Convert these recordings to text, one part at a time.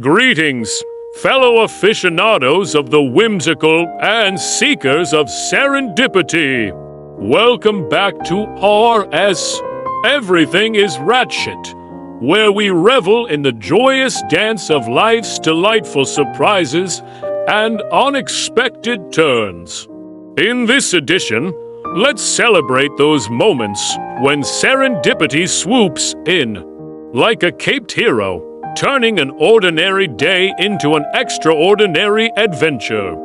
Greetings, fellow aficionados of the whimsical and seekers of serendipity. Welcome back to RS Everything is Ratchet, where we revel in the joyous dance of life's delightful surprises and unexpected turns. In this edition, let's celebrate those moments when serendipity swoops in, like a caped hero turning an ordinary day into an extraordinary adventure.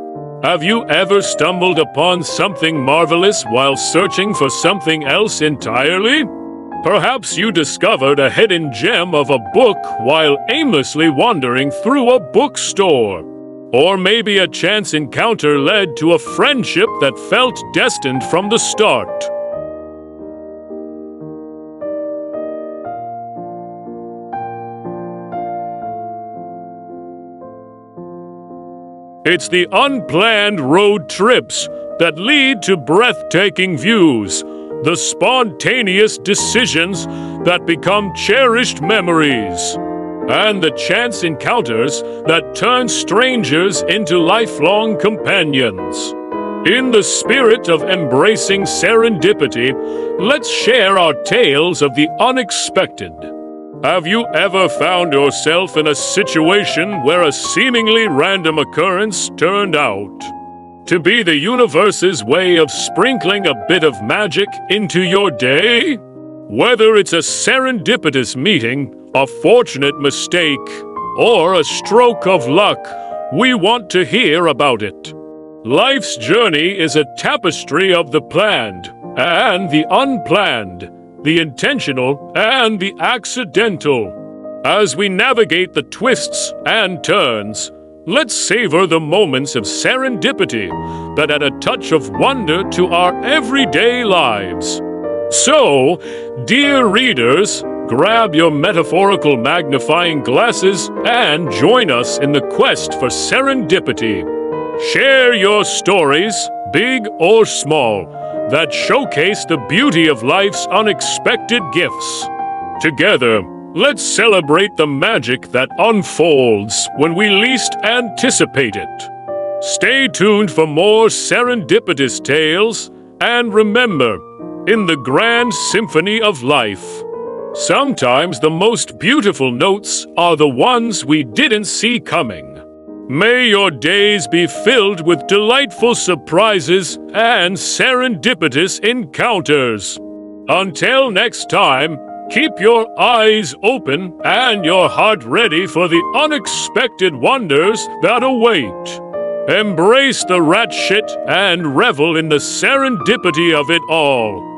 Have you ever stumbled upon something marvelous while searching for something else entirely? Perhaps you discovered a hidden gem of a book while aimlessly wandering through a bookstore. Or maybe a chance encounter led to a friendship that felt destined from the start. It's the unplanned road trips that lead to breathtaking views, the spontaneous decisions that become cherished memories, and the chance encounters that turn strangers into lifelong companions. In the spirit of embracing serendipity, let's share our tales of the unexpected. Have you ever found yourself in a situation where a seemingly random occurrence turned out to be the universe's way of sprinkling a bit of magic into your day? Whether it's a serendipitous meeting, a fortunate mistake, or a stroke of luck, we want to hear about it. Life's journey is a tapestry of the planned and the unplanned the intentional, and the accidental. As we navigate the twists and turns, let's savor the moments of serendipity that add a touch of wonder to our everyday lives. So, dear readers, grab your metaphorical magnifying glasses and join us in the quest for serendipity. Share your stories, big or small that showcase the beauty of life's unexpected gifts. Together, let's celebrate the magic that unfolds when we least anticipate it. Stay tuned for more serendipitous tales, and remember, in the grand symphony of life, sometimes the most beautiful notes are the ones we didn't see coming. May your days be filled with delightful surprises and serendipitous encounters. Until next time, keep your eyes open and your heart ready for the unexpected wonders that await. Embrace the ratchet and revel in the serendipity of it all.